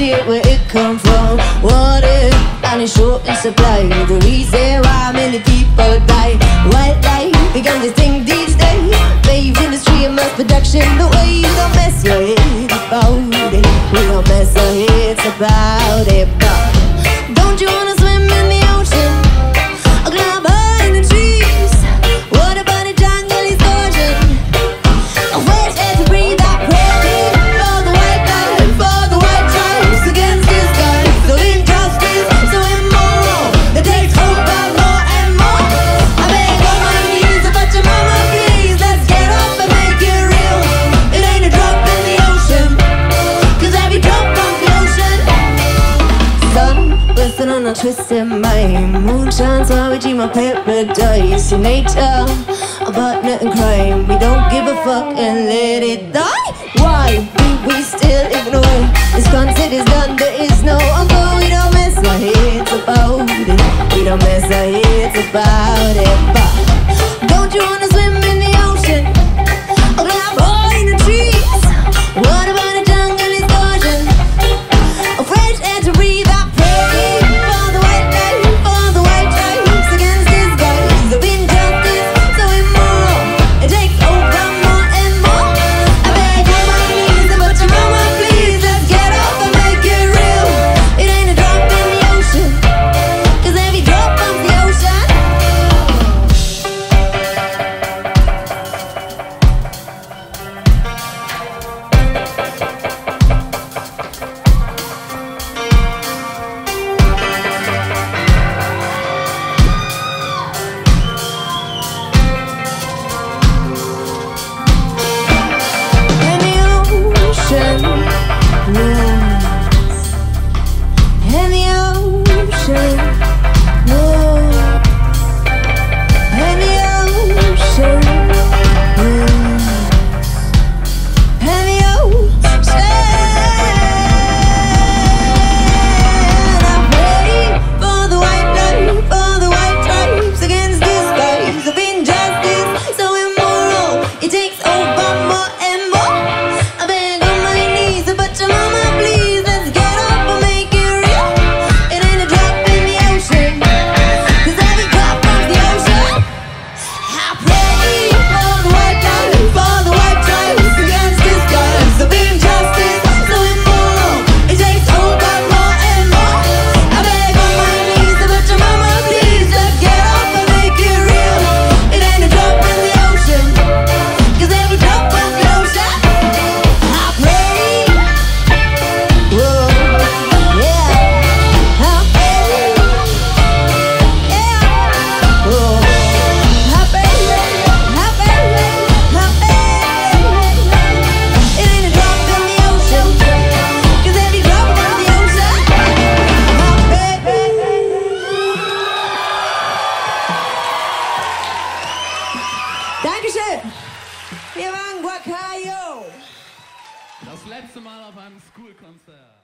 shit where it come from? Water on a short in supply? The reason why many people die. White light, we got this thing these days. Bathe in the street of mass production. The way you don't mess your twisted mind moonshine. why we dream of paradise. In nature, a partner in crime. We don't give a fuck and let it die. Why do we still ignore This concept? is done, there is no encore We don't mess our heads about it. We don't mess our heads about it. Wir waren Guacayo. Das letzte Mal auf einem Schoolkonzert.